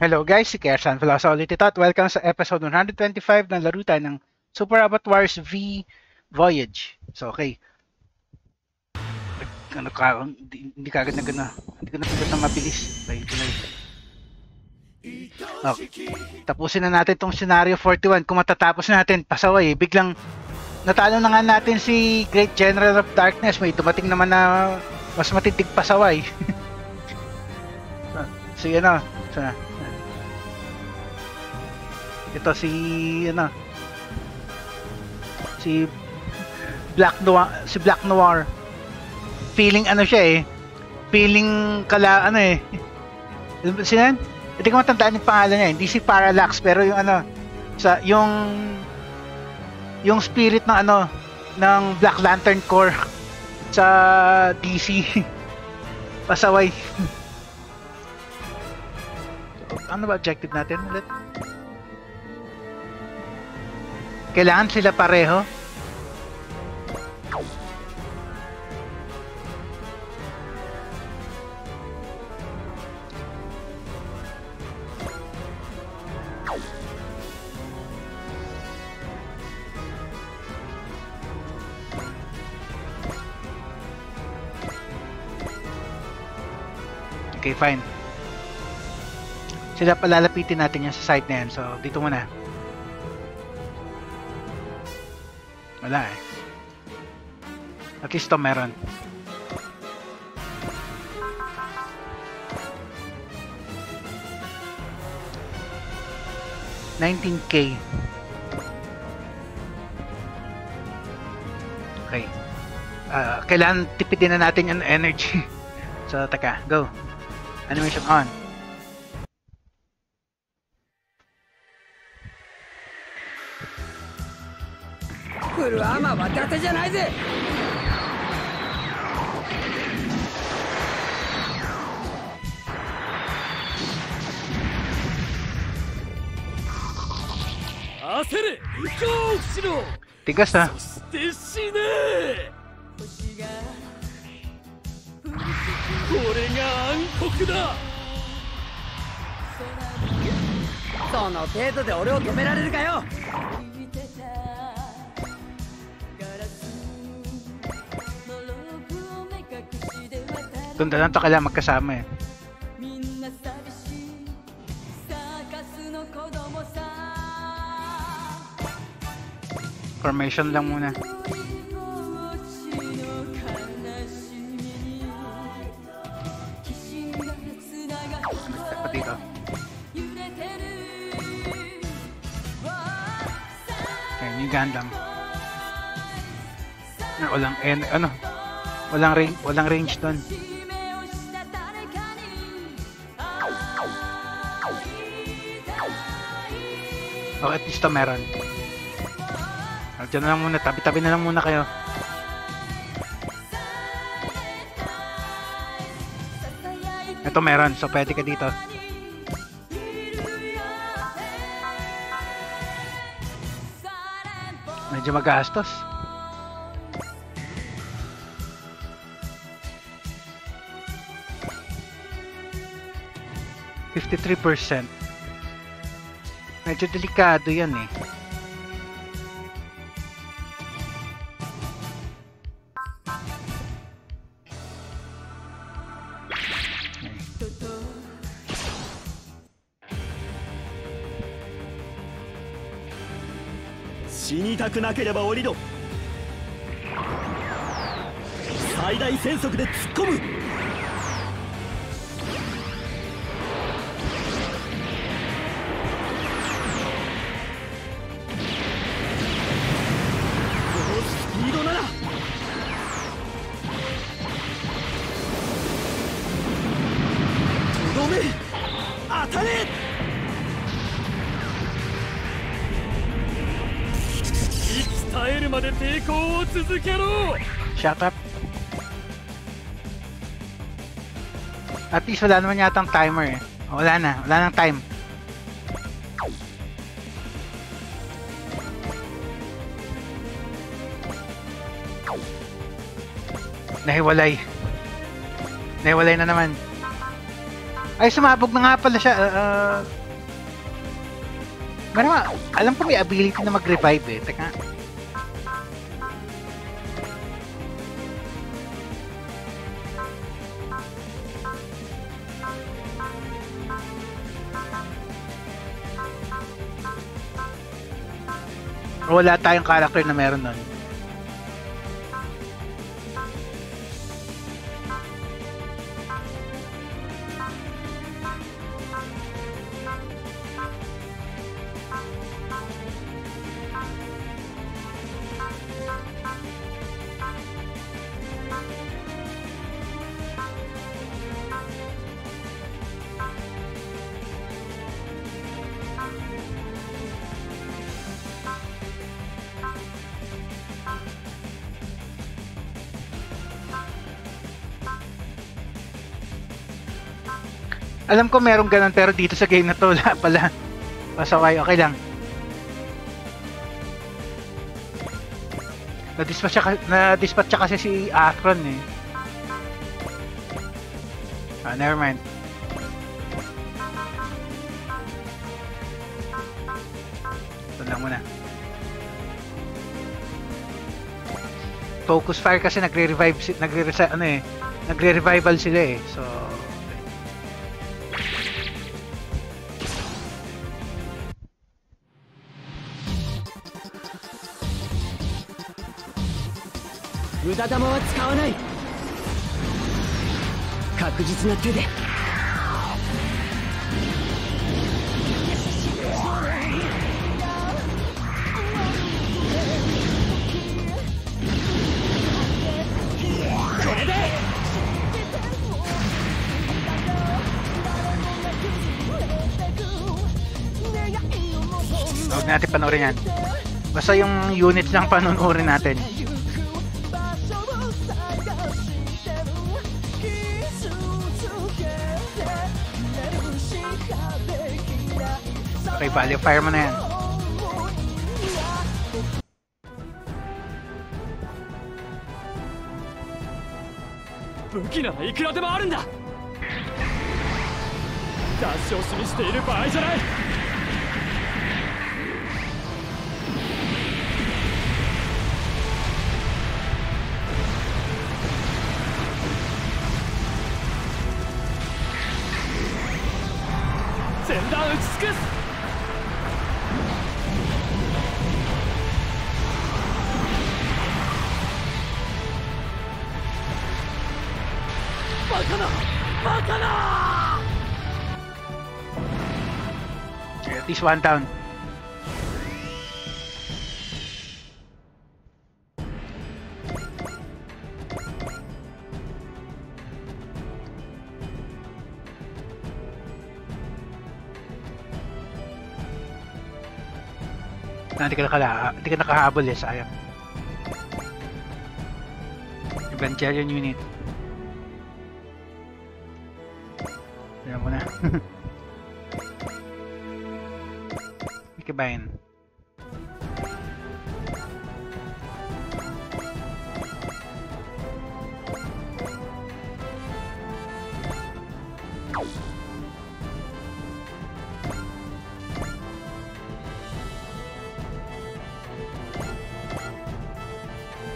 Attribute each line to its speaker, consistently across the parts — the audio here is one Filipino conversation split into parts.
Speaker 1: Hello guys, si Kersan Veloso ulit ito at welcome sa episode 125 ng larutan ng Super Robot Wars V Voyage. So okay. Ano ka, hindi, ka agad na gana. Hindi ka na pagod na mabilis. Okay, tuloy. Okay. Tapusin na natin tong scenario 41. Kung matatapos natin, pasaway. Biglang natalo na nga natin si Great General of Darkness. May dumating naman na mas matitig pasaway. si ano, sa ito si ano? Si Black Noir si Black Noir. Feeling ano siya eh. Feeling kala ano eh. Sino yan? hindi ko matandaan yung pangalan niya hindi si Parallax pero yung ano sa yung yung spirit ng ano ng Black Lantern Corps sa DC pasaway ano ba objective natin ulit? Kailangan sila pareho? Okay, fine. Sila palalapitin natin yan sa site na yan. So, dito muna. Wala eh. At least to meron. Nineteen K. Okay. Uh, kailangan tipidin na natin yung energy. so, taka, go. Animation on.
Speaker 2: フルアーマーは伊達じゃないぜ。焦れ恐怖しろ
Speaker 1: Tigas na.
Speaker 2: そして死ね。これが暗黒だ。その程度で俺を止められるかよ
Speaker 1: Tunda lang to kailangan magkasama eh. Formation lang muna. dito. Okay, yung Gundam. Ano, walang, range, walang range doon. O, at least meron. O, dyan na lang muna, tabi-tabi na lang muna kayo. Ito meron, so pwede ka dito. Medyo magastos. Fifty-three percent. Medyo delikado yan eh.
Speaker 3: 痛くなければ降りろ最大戦速で突っ込む
Speaker 2: 続けろ
Speaker 1: Shut up. At least wala naman yatang timer eh. Wala na. Wala nang time. Nahiwalay. Nahiwalay na naman. Ay, sumabog na nga pala siya. Uh, uh, meron nga, alam ko may ability na mag-revive eh. Teka. Wala tayong character na meron nun. Alam ko merong ganun pero dito sa game na to wala pala. Pasaway, okay lang. Na-dispatch siya, na-dispatch kasi si Akron eh. Ah, never mind. Ito lang muna. Focus fire kasi nagre-revive si nagre ano eh, nagre-revival sila eh. So
Speaker 3: 無駄玉は使わない確実な手で
Speaker 1: Huwag natin panoorin yan. Basta yung units lang panoorin natin. Value fire mo na yan.
Speaker 2: 武器ならいくらでもあるんだ出し惜しみしている場合じゃない
Speaker 1: one down. Na, hindi ka nakala, hindi ka nakahabol eh, sayang. Evangelion unit. Ayan mo na. Ikabayin.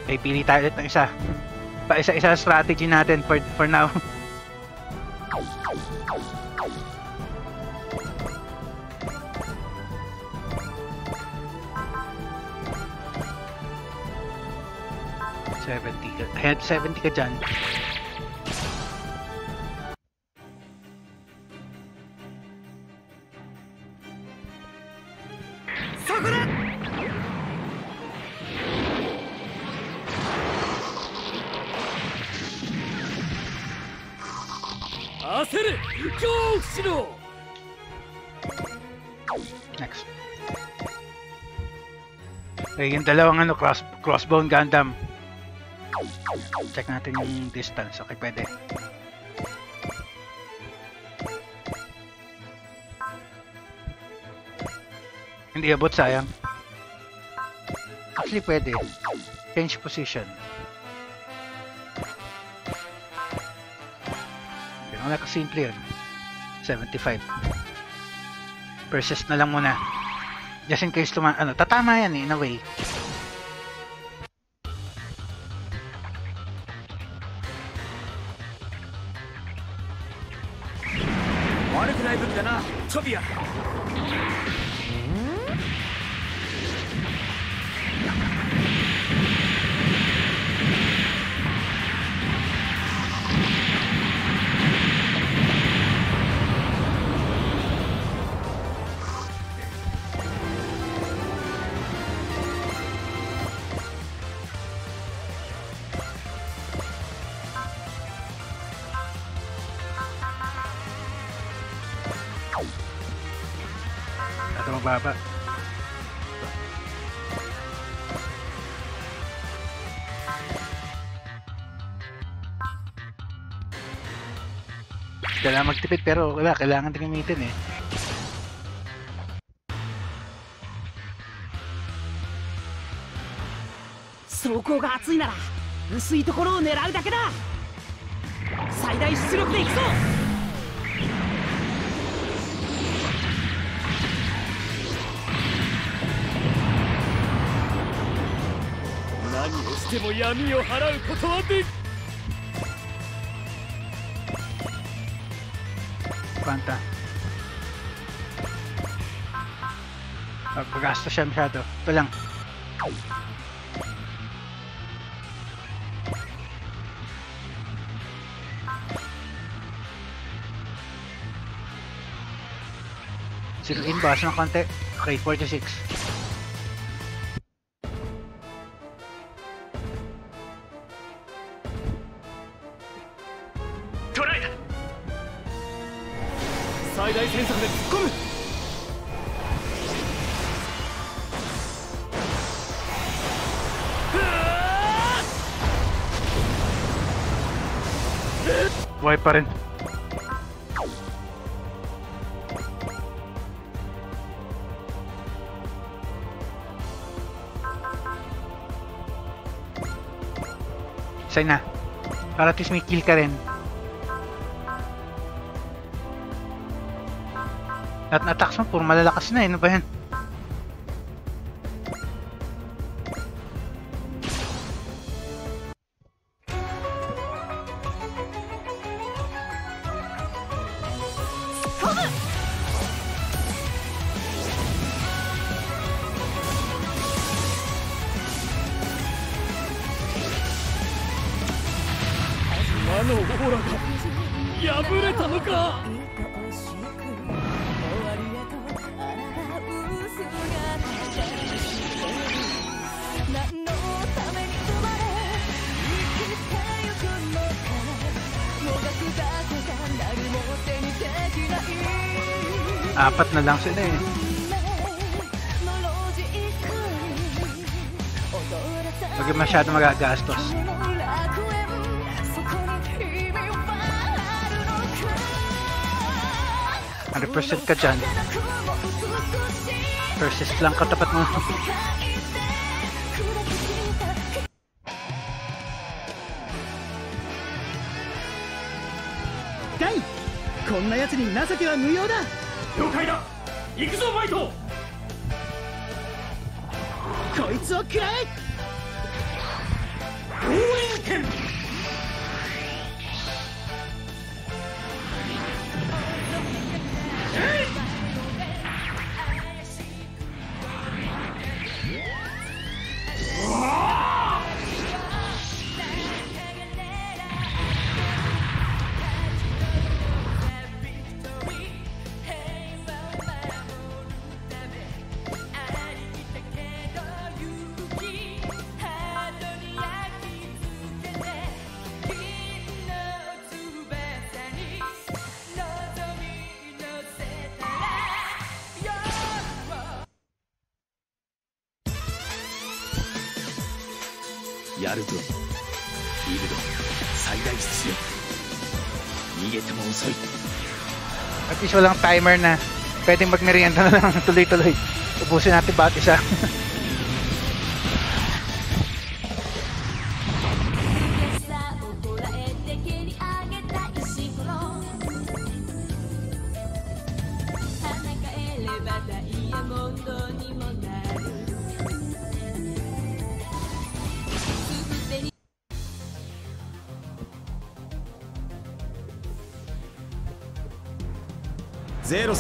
Speaker 1: Okay, pili tayo ulit ng isa. Pa isa-isa strategy natin for for now. Kahit 70 ka dyan. Next. Ay, yung dalawang ano, cross, crossbone Gundam. Check natin yung distance. Okay, pwede. Hindi abot, sayang. Actually, pwede. Change position. Ganun na kasimple yun. 75. Persist na lang muna. Just in case tuma... Ano, tatama yan eh, in a way. くない武器だなトビア。Ito mababa. Kailangan magtipid pero wala, kailangan din gamitin eh.
Speaker 3: 装甲が厚いなら薄いところを狙うだけだ最大出力でいくぞ
Speaker 2: しても闇を払うことはでき
Speaker 1: Panta. Pagkagasto siya masyado. Ito lang. Sinuin bawas ng konti. Okay, 46. Buhay pa rin. Isa na. Para at least may kill ka rin. At na-attacks mo, puro malalakas na eh. Ano ba yan? lang sila eh.
Speaker 4: のロジックに踊らさ
Speaker 1: Huwag yung masyado magagastos.
Speaker 4: 楽園そこに意味はあるのか
Speaker 1: 100% ka dyan. Persist lang katapat mo.
Speaker 3: ガイこんな奴に情けは無用だ
Speaker 2: 了解だ 行くぞマイト！
Speaker 3: こいつを食らえ
Speaker 5: やるぞフィールド最大出力逃げても遅い
Speaker 1: At least walang timer na pwedeng magmerienda na lang tuloy-tuloy. Ubusin natin bawat isa.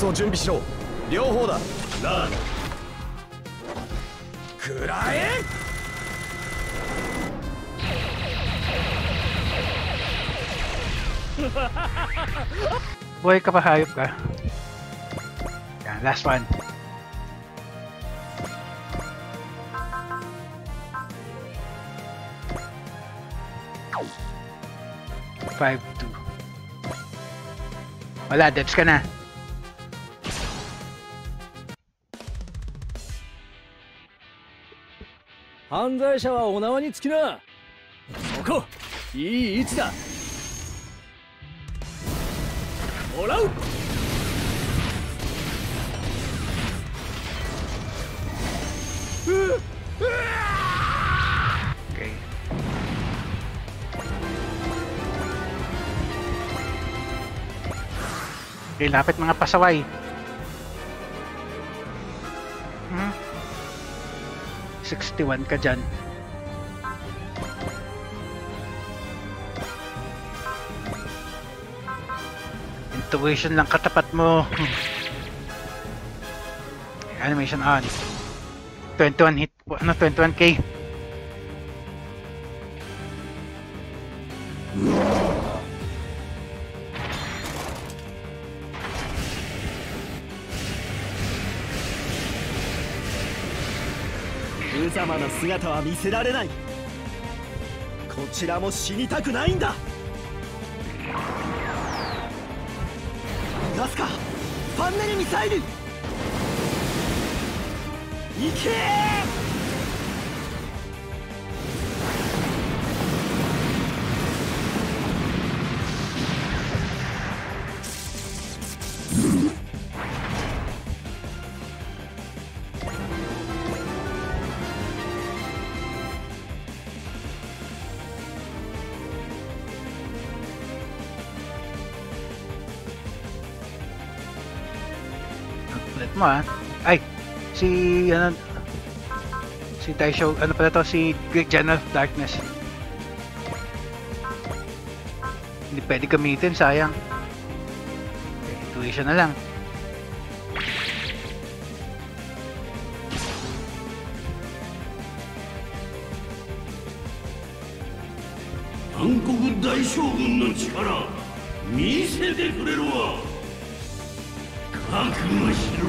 Speaker 4: を
Speaker 5: 準備しろ両方だ
Speaker 2: ラー
Speaker 5: 食らえ
Speaker 1: Buhay ka pa, hayop ka. Yan, last one. Five, two. Wala, debs ka na.
Speaker 2: 犯罪者はお縄につきなそこいい位置だもらう
Speaker 1: Ilapit mga pasaway. 61 ka dyan. Intuition lang katapat mo. Animation on. 21 hit, ano, 21k.「
Speaker 5: 様な姿は見せられない」「こちらも死にたくないんだ」ガスカファンネルミサイル。いけ
Speaker 1: mo ah. Ay, si ano si Taisho, ano pala to si Gen of Darkness. Hindi pwede gamitin, sayang. Okay, tuition na lang.
Speaker 2: Hankoku Daishogun no
Speaker 5: chikara, mise te kurero wa. Kaku no.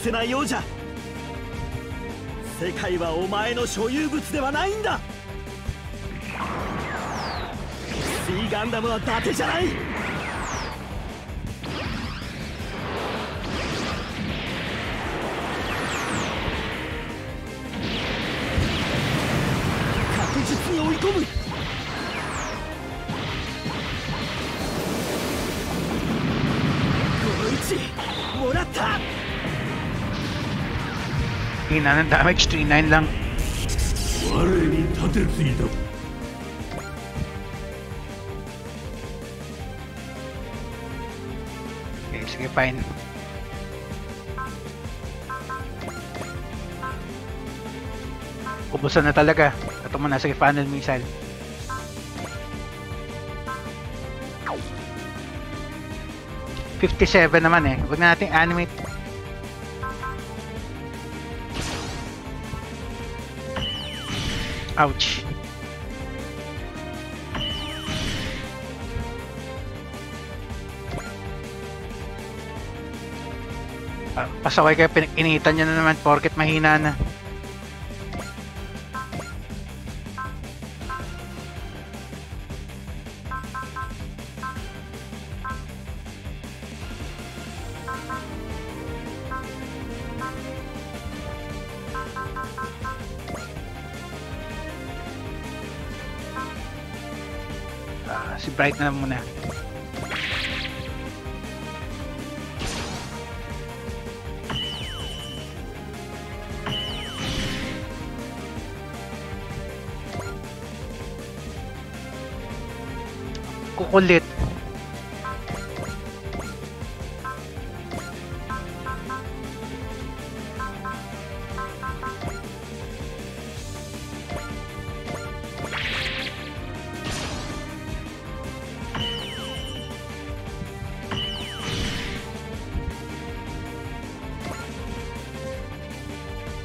Speaker 5: せないようじゃ世界はお前の所有物ではないんだ。シーガンダムは伊達じゃない。確実に追い込む。
Speaker 1: Hina ng damage, 3-9 lang. Okay, sige, fine. Ubusan na talaga. Ito mo na, sige, funnel missile. Fifty-seven naman eh. Huwag na nating animate. Ouch. Pasaway kayo, pinag-initan nyo na naman porket mahina na. Bright na muna. Kukulit.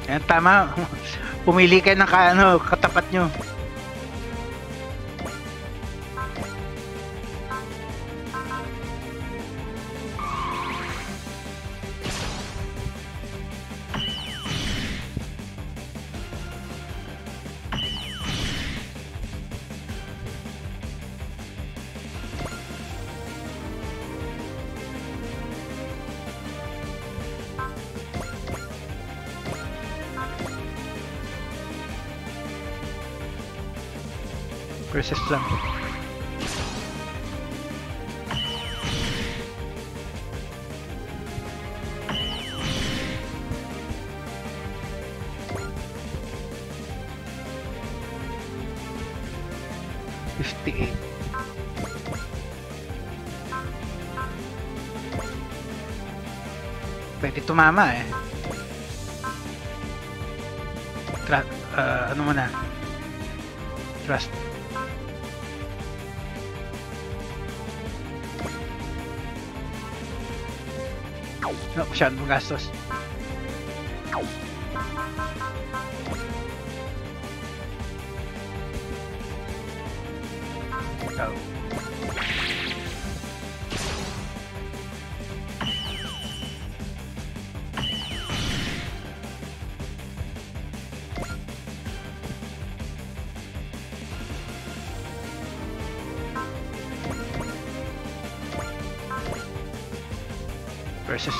Speaker 1: Ayan, tama. Pumili kayo ng ka, ano, katapat nyo. Versus lang. Fifty-eight. Pwede tumama eh. Tra ah, ano mo na? Trust. No, masyadong magastos.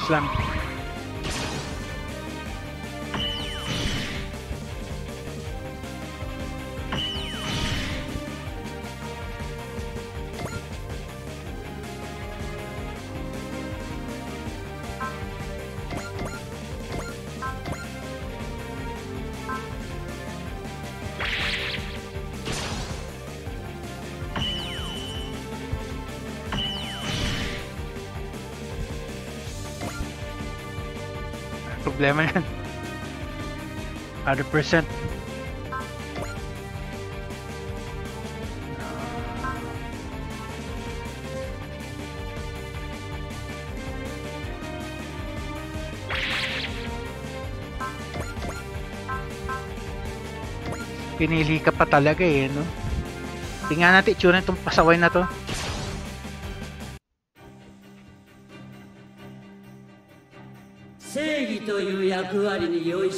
Speaker 1: Slam Problema yan. 100%. Pinili ka pa talaga eh, no? Tingnan natin itsura itong pasaway na to.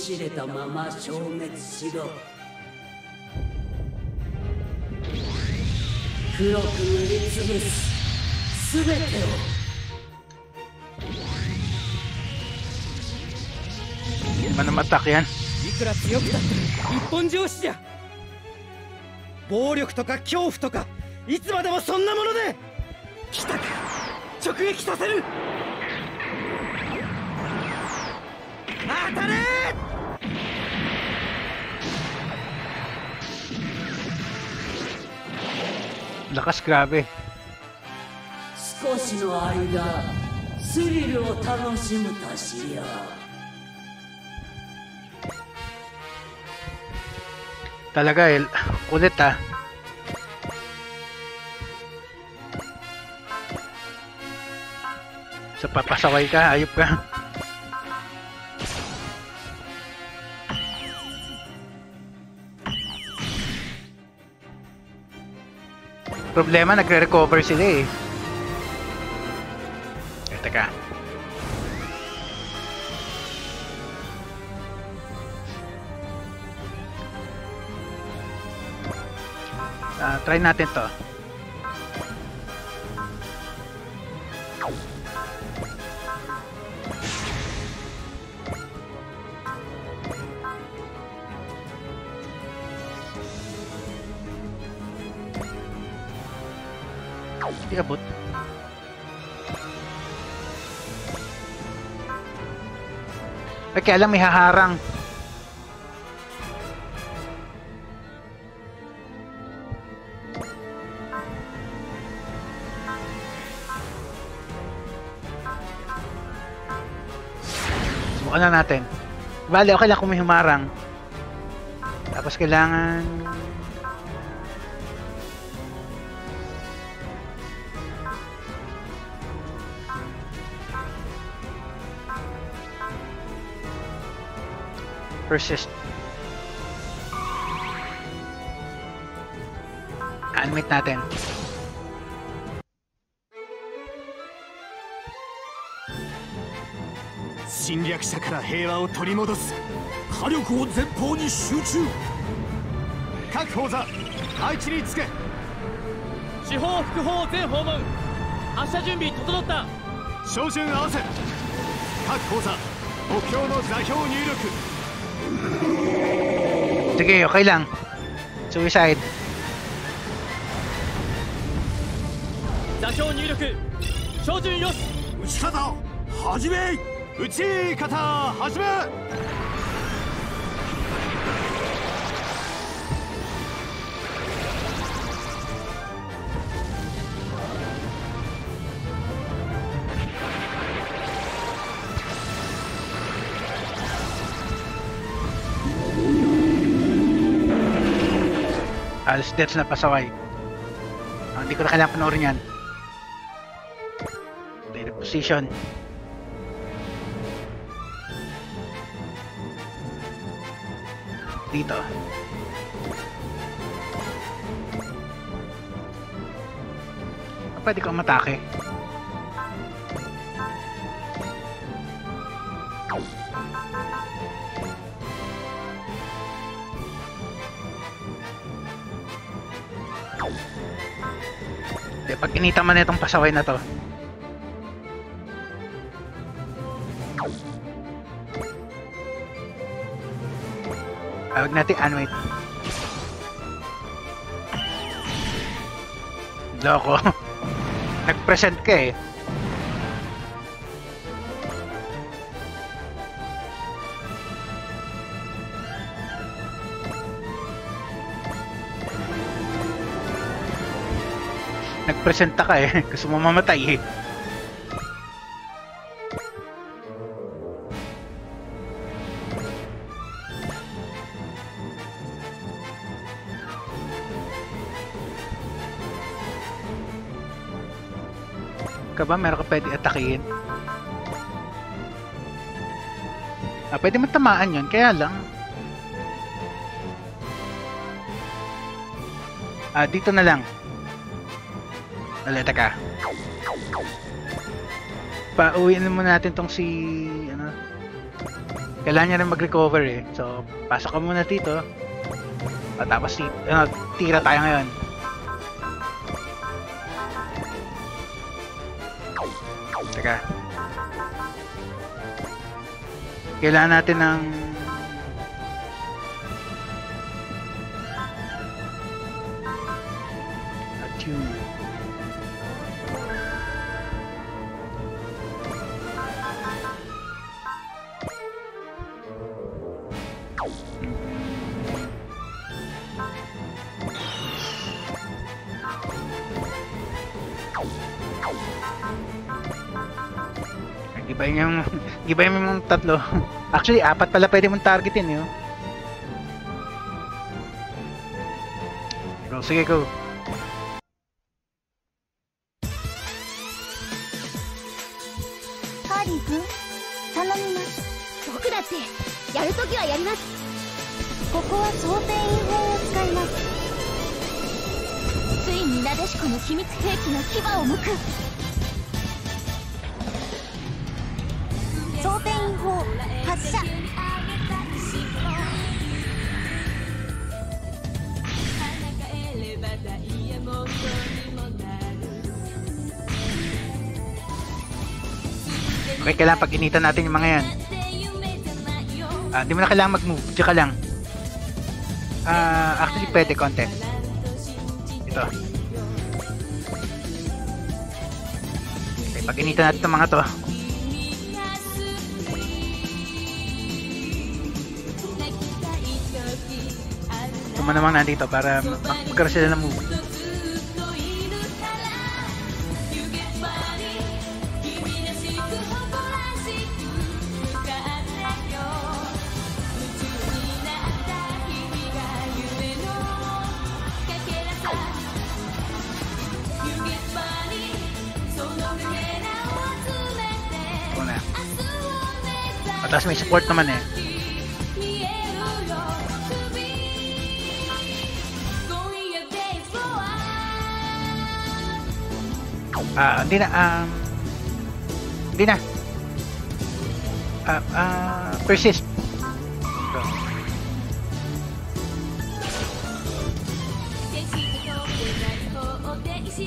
Speaker 6: しれたまま消滅しろ。黒く塗りつぶす全てを。
Speaker 1: Manamatak yan.
Speaker 7: いくら強くたって一本上司じゃ。暴力とか恐怖とかいつまでもそんなもので。来たか。直撃させる
Speaker 1: Lakas grabe.
Speaker 6: 少しの間スリルを楽しむとしよう
Speaker 1: Talaga eh. Kulit ah. Sa papasaway ka, ayop ka. Problema, nagre-recover sila eh. Eh, teka. Ah, try natin to. Abot. Eh, kaya lang may haharang. Subukan na natin. Bale, okay lang kung may humarang. Tapos kailangan... Persist. Animate natin.
Speaker 8: 侵略者から平和を取り戻す
Speaker 9: 火力を前方に集中。
Speaker 8: 各砲座配置につけ。
Speaker 2: 司法副砲全訪問。発射準備整った。
Speaker 8: 照準合わせ。各砲座目標の座標入力
Speaker 1: Sige, okay lang. Suicide.
Speaker 2: 座標入力照準よし
Speaker 1: Alas deaths na pasaway. Ah, hindi ko na kailangan panoorin yan. Data position. Dito. Ah, Pwede kang matake. Pag inita man itong pasaway na to. Tawag natin animate. Loko. Nag-present ka eh. Nagpresenta ka eh. Gusto mo mamatay eh. Ka ba? Meron ka pwede atakihin? Ah, pwede mo tamaan yun. Kaya lang. Ah, dito na lang. Wala, taka. Pauwiin na muna natin tong si... Ano? Kailangan niya rin mag-recover eh. So, pasok ka muna dito. At tapos, ti- ano, tira tayo ngayon. Teka. Kailangan natin ng... Attune. Gibayin yung, mo yung tatlo. Actually, apat pala pwede mong targetin yun. Go, sige, go. Initan natin yung mga yan. Ah, di mo na kailangan mag-move. Diyan ka lang. Ah, actually, pwede konti. Ito. Okay, pag initan natin itong mga to. Ito mo namang nandito para ma- magkaroon sila ng move. support naman eh. Ah, uh, hindi na, um, hindi na. Uh, uh, persist.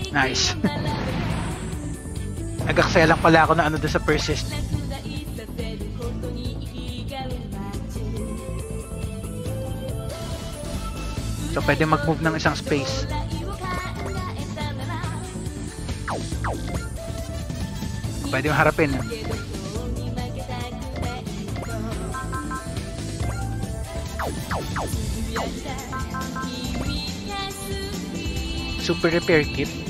Speaker 1: Nice. Nag-excel lang pala ako na ano doon sa persist. So, pwede mag-move ng isang space. Pwede yung harapin. Super repair kit.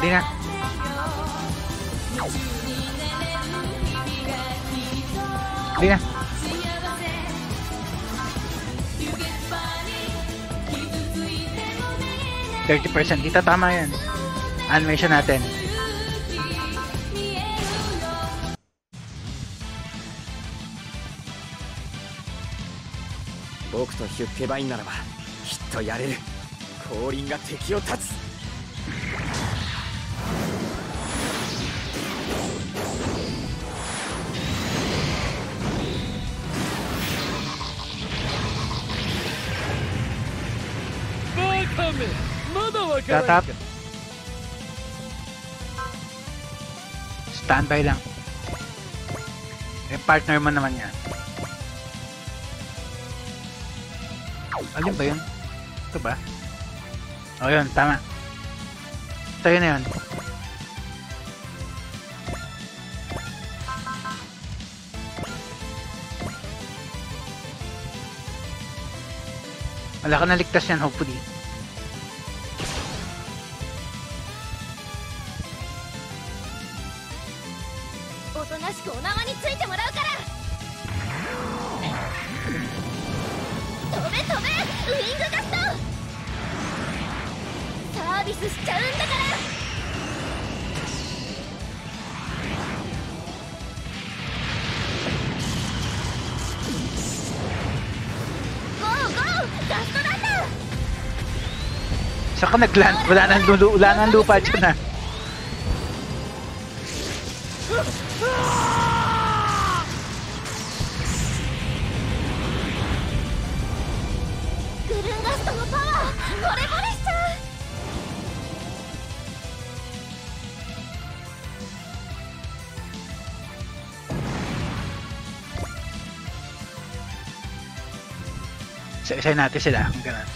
Speaker 1: 出ない出ない Thirty percent. Kita tama yan. Animation natin.
Speaker 5: Boku to Hyukkei ならばきっとやれる。降臨が敵を断つ。
Speaker 1: Datap. Standby lang. Eh, partner mo naman yan. Alin ba yun? Ito ba? O oh, yun, tama. Ito yun na yun. Wala ka naligtas yan, hopefully. nag-land. Wala nang, lulu, wala nang lupa dyan ah. Isa-isay natin sila. Ganun.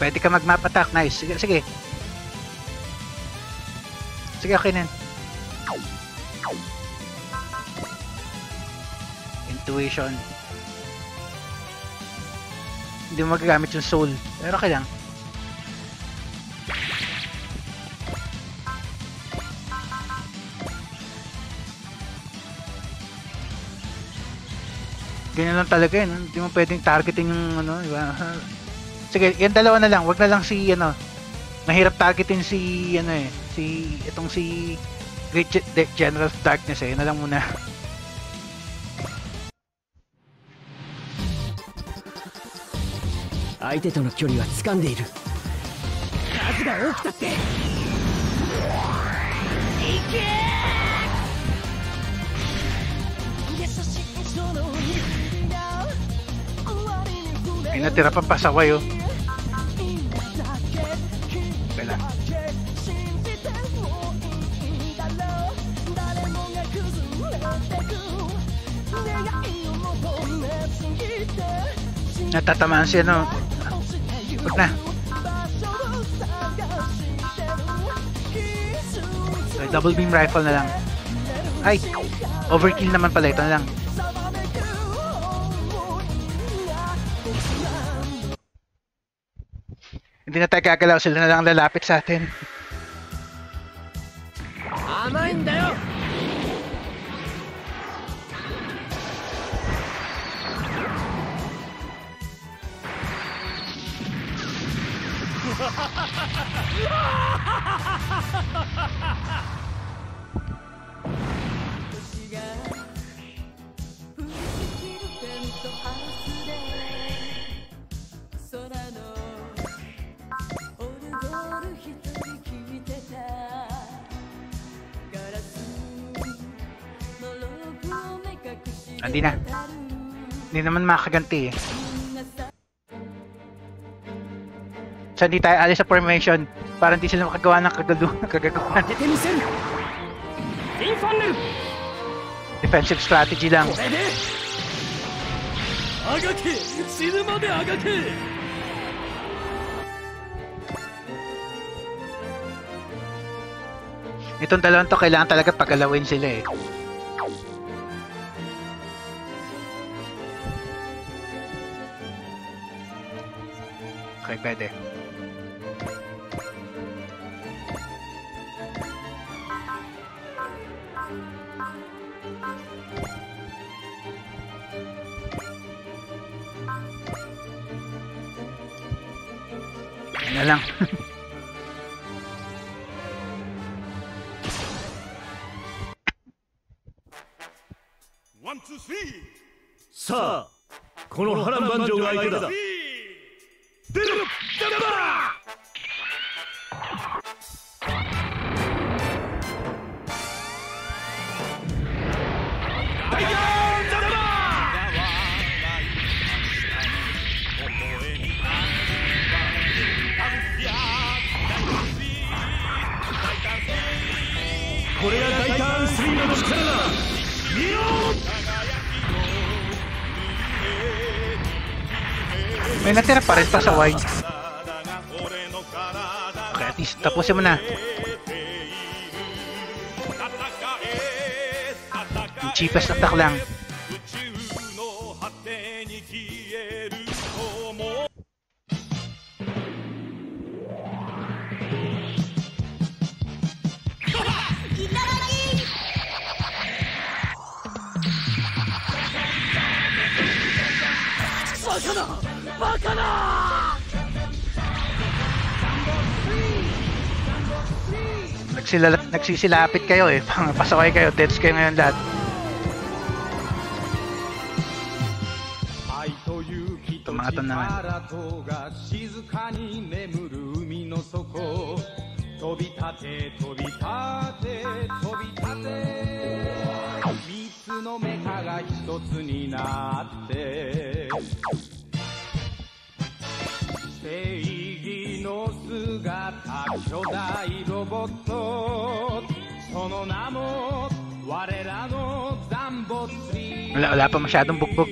Speaker 1: Pwede ka mag-map attack. Nice. Sige, sige. Sige, okay na. Intuition. Hindi mo magagamit yung soul. Pero okay lang. Ganyan lang talaga yun. Hindi mo pwedeng targeting yung ano, di ba? Sige, yan dalawa na lang. Wag na lang si ano. Mahirap targetin si ano eh, si itong si Great General of Darkness eh. Yan na lang muna.
Speaker 5: Aite to no kyori wa
Speaker 3: tsukande iru. Kazu ga ooku tatte. Ike!
Speaker 1: May natira pasaway oh. Natatamaan siya no. Huwag na. Okay, double beam rifle na lang. Ay! Overkill naman pala. Ito na lang. Hindi na tayo gagalaw. Sila na lang lalapit sa atin.
Speaker 10: 隠し
Speaker 3: Andi na. Hindi naman makaganti eh. So hindi tayo alis sa formation para hindi sila makagawa ng kagagawa, kagagawa.
Speaker 2: 当ててみせるインファンネル
Speaker 3: Defensive strategy lang.
Speaker 2: これであがけ死ぬまであがけ
Speaker 3: Itong dalawang to, kailangan talaga pagalawin sila eh. Okay, pwede. Yan na lang.
Speaker 11: One, two, three.
Speaker 8: さあこの波乱万丈が相手だ
Speaker 3: Natira pa pa sa wide. Okay, at least tapusin mo na. Yung cheapest attack lang. Nagsisilapit kayo eh. Pasaway kayo. Deads kayo ngayon lahat. Wala, wala pa masyadong bugbog.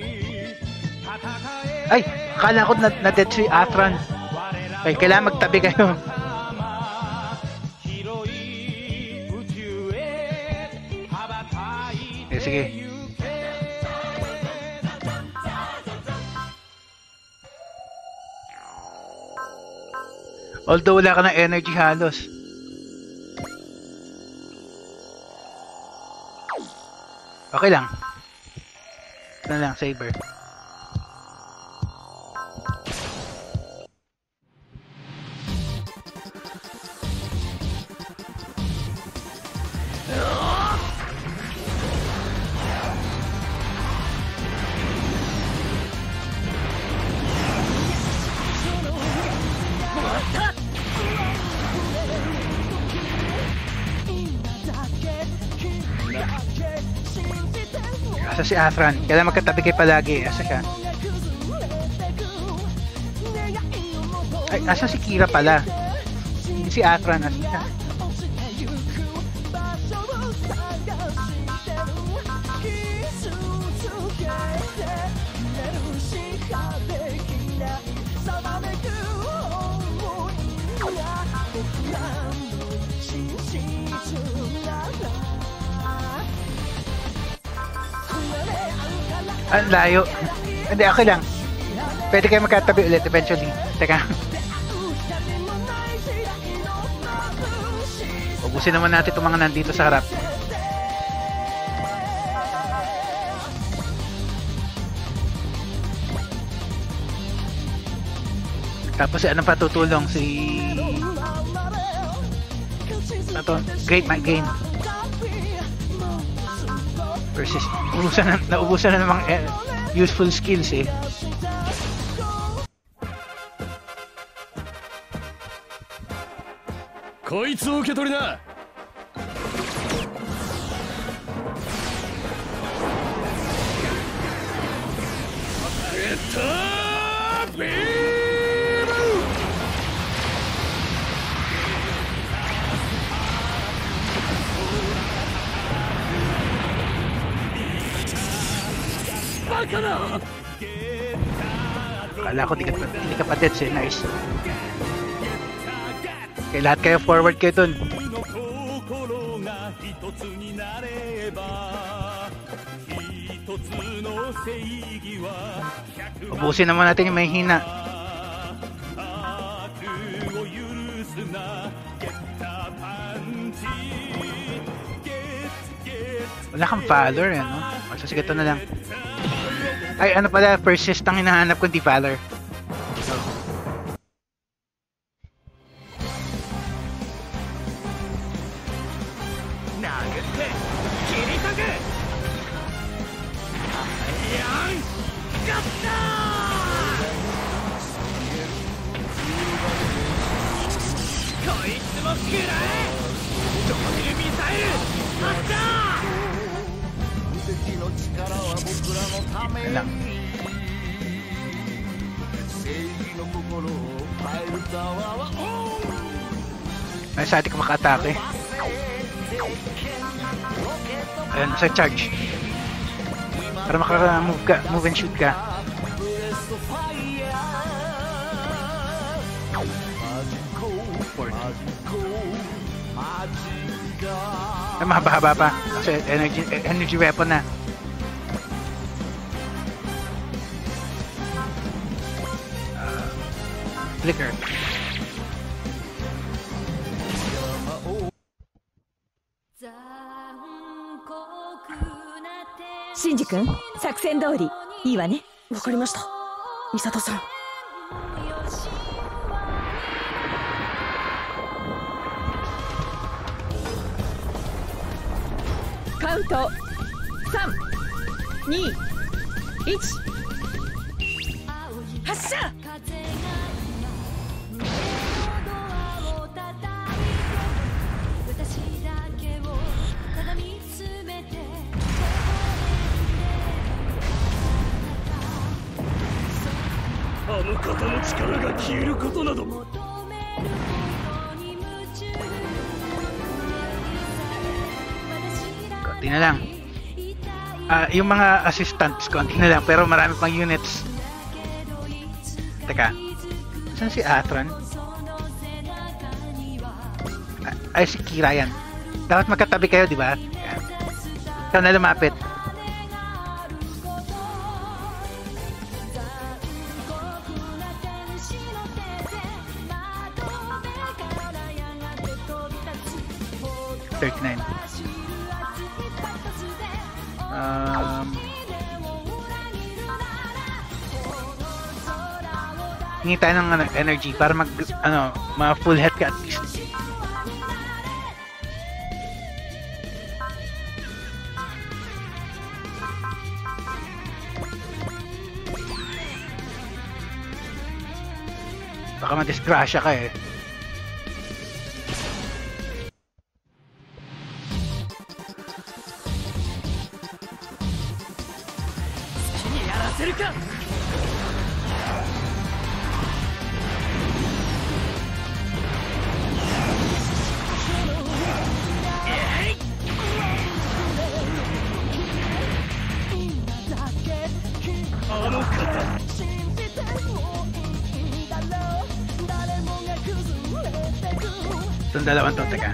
Speaker 3: Ay, akala ko na, na dead si Atran. Ay, kailangan magtabi kayo. Eh, sige. Although wala ka ng energy halos. Okay lang. Na lang, saber. Athron? Kailangan magkatabi kayo palagi. Asa siya? Ay, asa si Kira pala? Hindi si Athron. Asa siya? Layo. Hindi, okay lang. Pwede kayo magkatabi ulit eventually. Teka. Ubusin naman natin itong mga nandito sa harap. Tapos ano pa tutulong si ano to? Great Might Gain. Versus naubusan na, naubusan na ng mga eh, useful skills eh.
Speaker 2: Koitsu uke tori na! Get mahal ka na!
Speaker 3: Kala ko di ka, di ka pa dead eh. Nice. Okay, lahat kayo forward kayo dun. Ubusin naman natin yung may hina. Wala kang valor eh, no? Magsasigat na lang. Ay, ano pala, persist ang hinahanap ko, di valor. Sa charge. Para maka-move ka, move and shoot ka. Ay, mahaba-haba pa. Kasi energy, energy weapon na. Ah, flicker.
Speaker 12: シンジ君作戦通り。いいわね。
Speaker 13: わかりました。美里さん。
Speaker 12: カウト。321発射
Speaker 2: あの方の力が消えることなど
Speaker 3: Konti na lang. Ah, yung mga assistants, konti na lang. Pero marami pang units. Teka. Saan si Atron? Ay, si Kira yan. Dapat magkatabi kayo, di ba? Yan. Ikaw na lumapit. Hingi tayo ng ano, energy para mag ano, ma full health ka at least. Baka madisgrasya ka eh. Dalawang to, teka.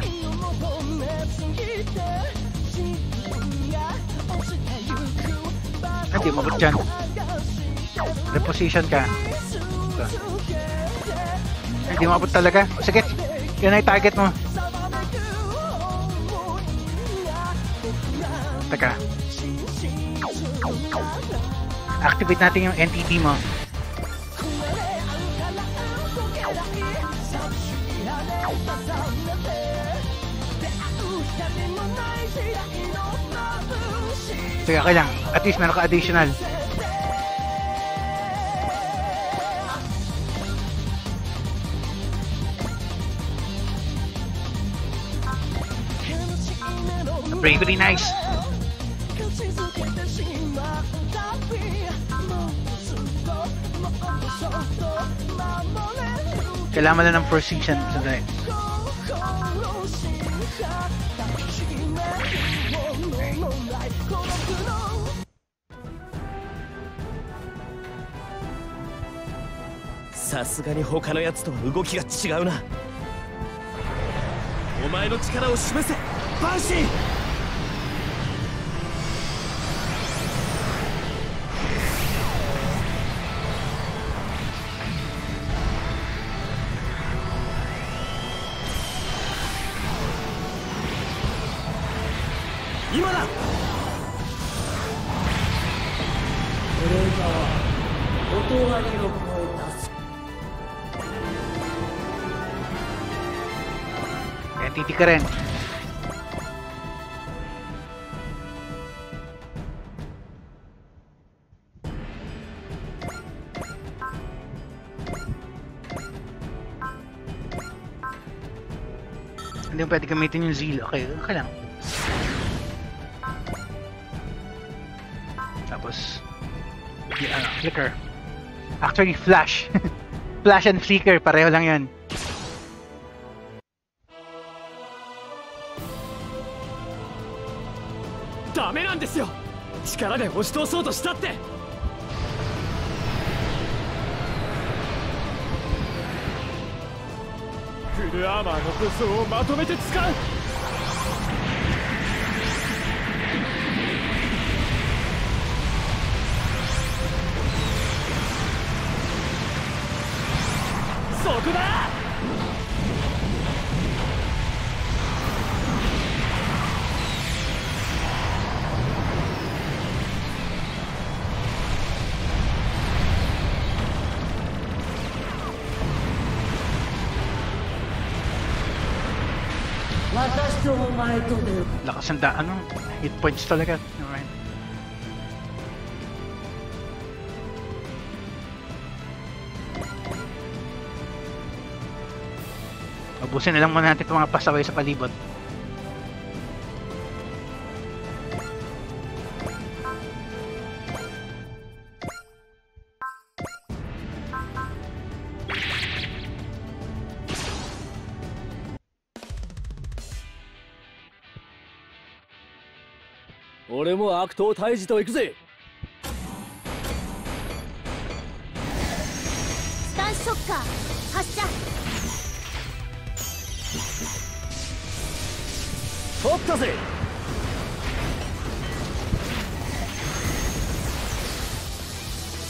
Speaker 3: Ay, di mabot dyan. Reposition ka. Ito. Ay, di mabot talaga. Sige, na yung target mo. Teka. Activate natin yung NTT mo.
Speaker 1: Sige, okay lang. At least meron ka additional. Bravery nice. Kailangan mo na ng first sa dahil.
Speaker 2: -「すがに他のやつとは動きが違うな」「お前の力を示せバンシー!」
Speaker 1: ka rin. Hindi mo pwede gamitin yung zeal. Okay, okay lang. Tapos, y- ano, flicker. Actually, flash. flash and flicker, pareho lang yan.
Speaker 2: 力で押し通そうとしたって。フルアーマーの武装をまとめて使う。そこだ！
Speaker 14: で
Speaker 1: Lakas ng da, ano, hit points talaga. Alright. Ubusin na lang muna natin itong mga pasaway sa palibot.
Speaker 2: 悪党退治と行くぜ。
Speaker 4: スタンショッカー発射。
Speaker 2: 取ったぜ。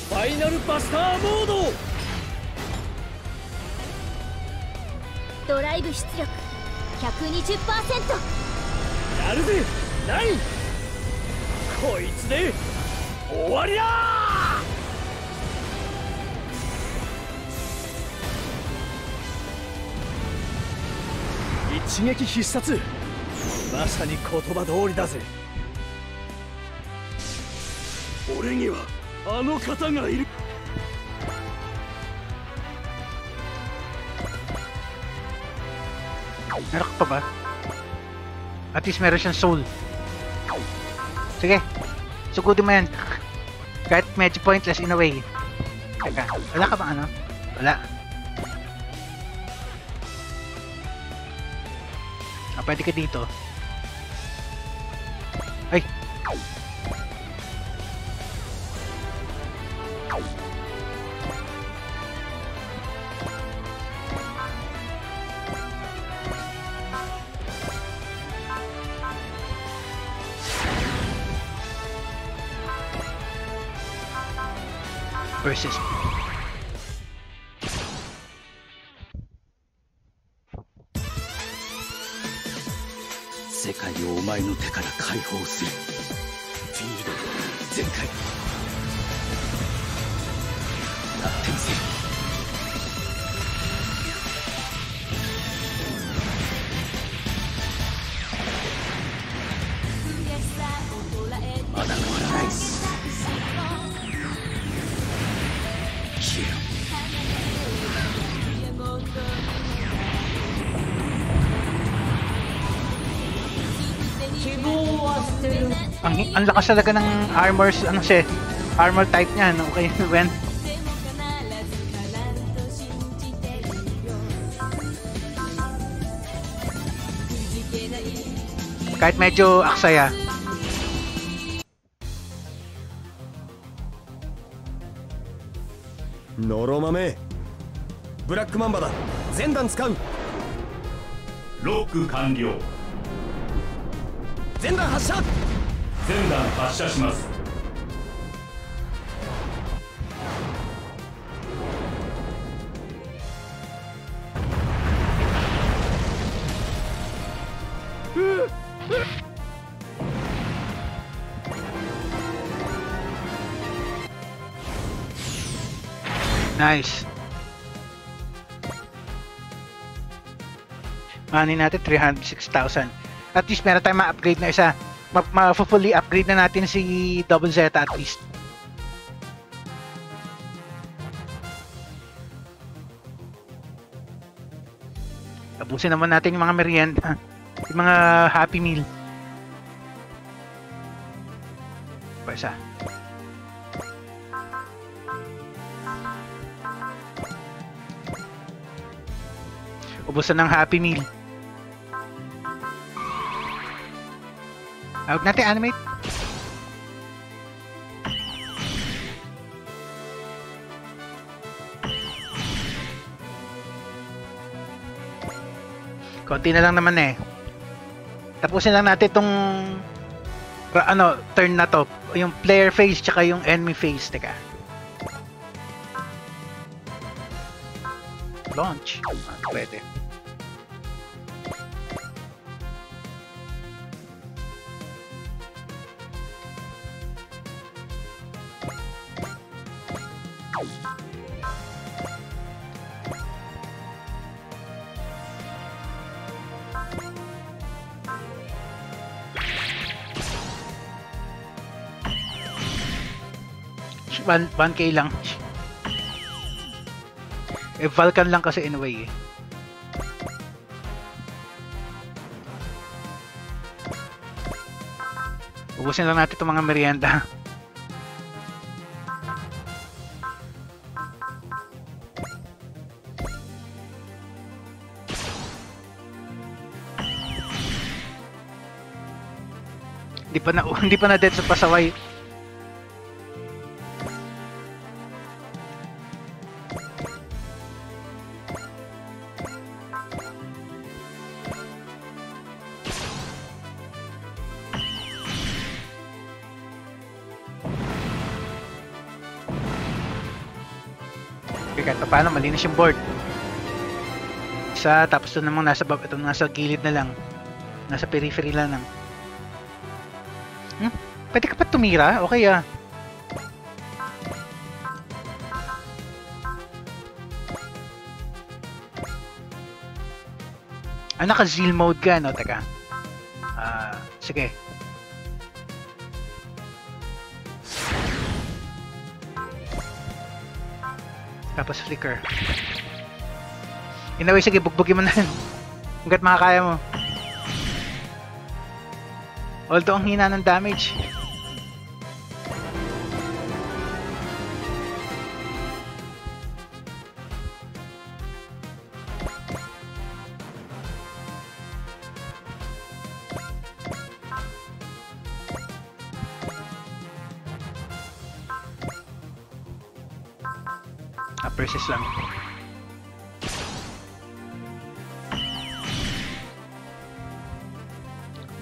Speaker 2: ファイナルバスターモード。
Speaker 4: ドライブ出力120%
Speaker 2: やるぜ。ナインこいつで終わりだ！一撃必殺。まさに言葉通りだぜ。俺にはあの方がいる。
Speaker 1: Sige. Sugudin mo yan. Kahit medyo pointless in a way. Teka. Wala ka ba ano? Wala. Ah, pwede ka dito.
Speaker 2: 手
Speaker 1: Ang, ang lakas talaga ng armors, ano siya, armor type niya, no? Okay, when? Kahit medyo aksaya.
Speaker 5: ノロマメブラックマンバだ全弾使う
Speaker 2: ロック完了
Speaker 5: 全弾発射
Speaker 2: 全弾発射します
Speaker 1: ナイス。Money natin 306,000. At least meron tayong ma-upgrade na isa. Ma- ma-fully upgrade na natin si Double Zeta at least. Tapusin naman natin yung mga merienda. Yung mga Happy Meal. Pa isa. Ubusan ng Happy Meal. Huwag natin animate. Konti na lang naman eh. Tapusin lang natin itong ano, turn na to. Yung player phase tsaka yung enemy phase. Teka. Launch. Ah, pwede. One, 1k lang. Eh, Vulcan lang kasi in a way eh. Ubusin lang natin itong mga merienda. Hindi pa na hindi pa na dead sa pasaway. Paano, malinis yung board. Isa, tapos ito namang nasa, bab- ito nasa gilid na lang. Nasa periphery lang. Hmm? Pwede ka pa tumira? Okay ah. Ah, naka-zeal mode ka, no? Teka. Ah, sige. Tapos flicker. In a way, sige, bugbugin mo na. Hanggat makakaya mo. Although, ang hina ng damage.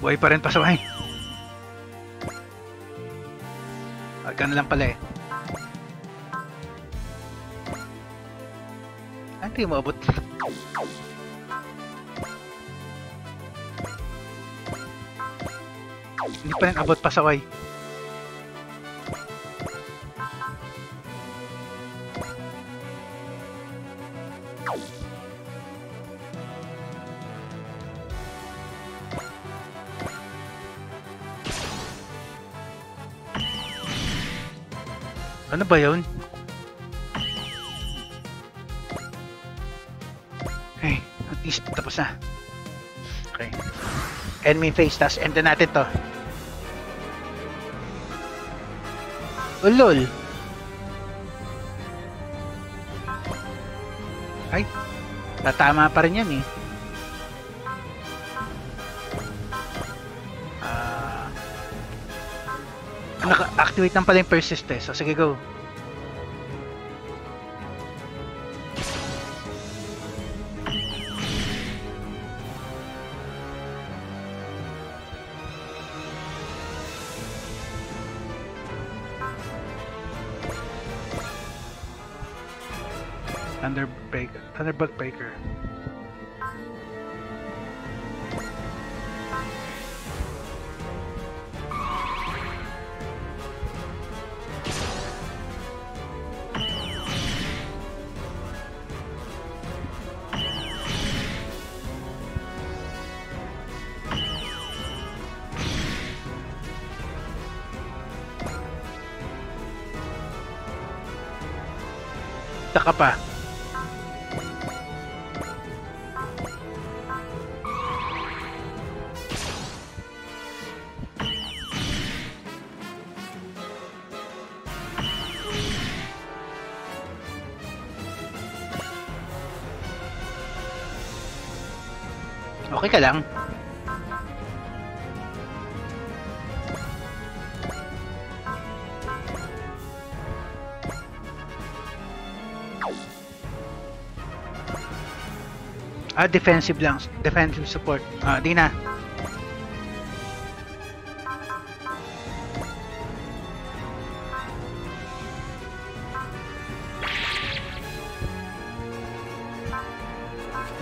Speaker 1: Buhay pa rin pasaway. Ah, ganun lang pala eh. Ah, hindi mo abot. Hindi pa rin abot pasaway. Ano ba yun? Okay, at least tapos na. Okay. Enemy face, tapos end na natin to.
Speaker 3: Oh, Ulol! Ay, tatama pa rin yan eh. Naka-activate lang pala yung persist eh. So, sige, go. Thunder Breaker. Thunderbug Breaker. Okay ka lang. Ah, defensive lang. Defensive support. Ah, di na.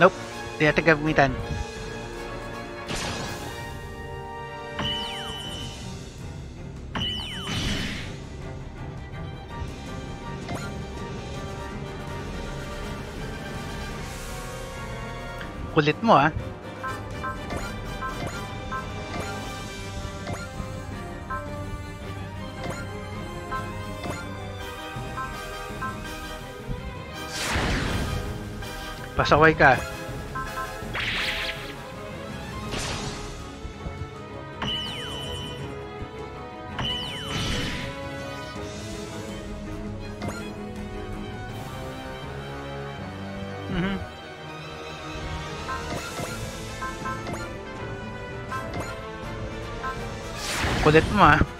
Speaker 3: Nope. Di natin gagamitan. Kulit mo ah. Pasaway ka. Kulit mo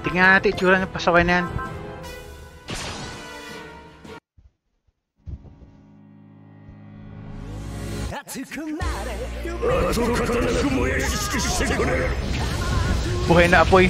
Speaker 3: Tingnan natin itsura ng pasaway na yan. Buhay na apoy.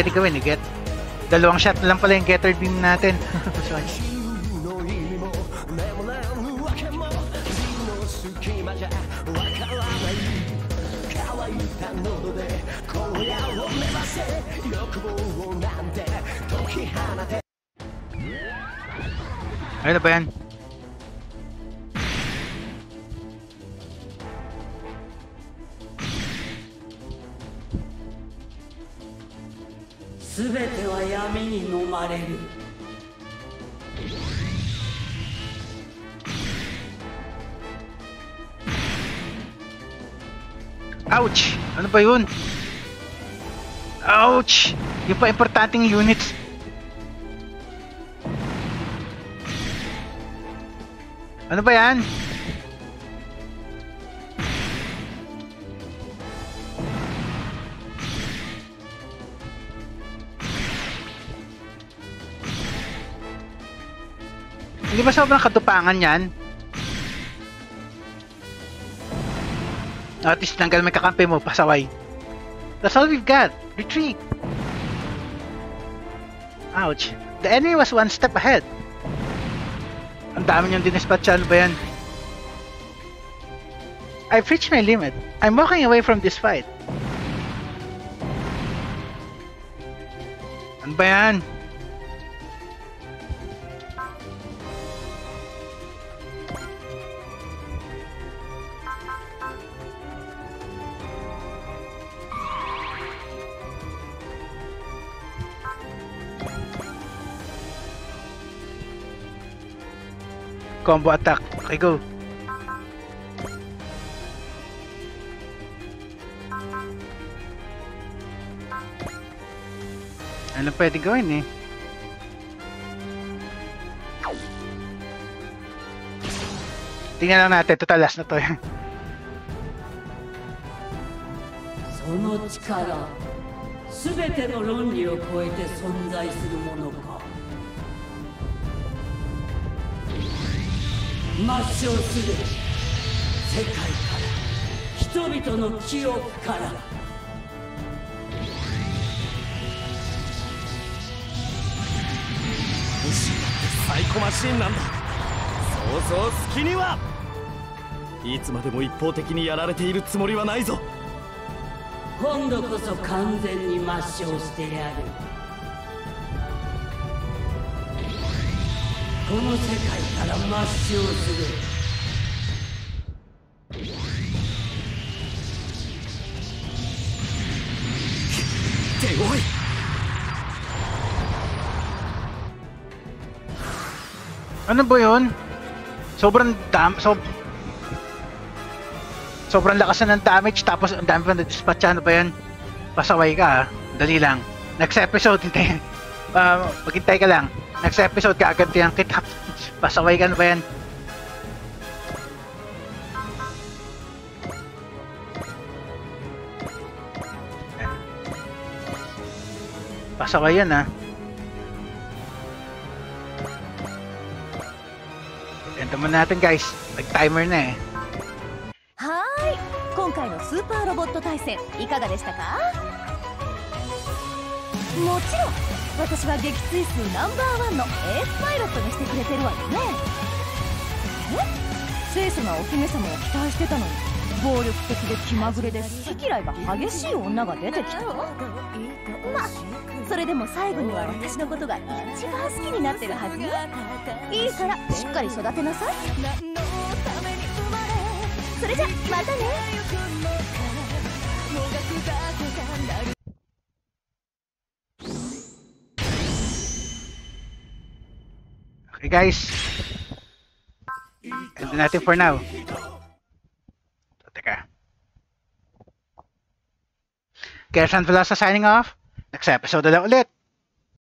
Speaker 3: Pwede gawin eh get dalawang shot na lang pala yung getter beam natin Sorry.
Speaker 6: 全ては闇に飲まれる
Speaker 1: Ouch! Ano ba yun? Ouch! Yung pa importanteng units. Ano ba yan? Ba sobrang katupangan yan? At least tanggal may kakampi mo, pasaway. That's all we've got. Retreat. Ouch. The enemy was one step ahead. Ang dami niyong dinispatch. Ano ba yan? I've reached my limit. I'm walking away from this fight. Ano ba yan? combo attack. Okay, go. Ano pwede gawin eh? Tingnan lang natin, total last na to.
Speaker 6: Sono chikara, sumete no ronri o koete sonzai suru mono ka? 抹消する世界から人々の記憶から。
Speaker 5: サイコマシンなんだ。そうそう好きには。いつまでも一方的にやられているつもりはないぞ。
Speaker 6: 今度こそ完全に抹消してやるこの世界から抹消する
Speaker 5: 手強い
Speaker 1: Ano ba yun? Sobrang dam... So, sobrang lakas na ng damage tapos ang dami pa na dispatch. Ano ba yan? Pasaway ka ha. Dali lang. Next episode, hintay. Uh, maghintay ka lang. Next episode, ka kagantihan kita. Pasaway ka na ba yan? Pasaway yan ha. Ito muna natin guys. Nag-timer na eh.
Speaker 4: Hi! Kongkai no Super Robot Taisen, ikaga deshita ka? 今回のスーパーロボット対戦いかがでしたかもちろん私は撃墜数ナンバーワンのエースパイロットにしてくれてるわよね。え？清楚なお姫様を期待してたのに暴力的で気まぐれで好き嫌いが激しい女が出てきたまあそれでも最後には私のことが一番好きになってるはずよ。いいからしっかり育てなさい。それじゃまたね。
Speaker 1: Okay guys. Ito natin for now. So, teka. Kaya Velosa signing off. Next episode na ulit.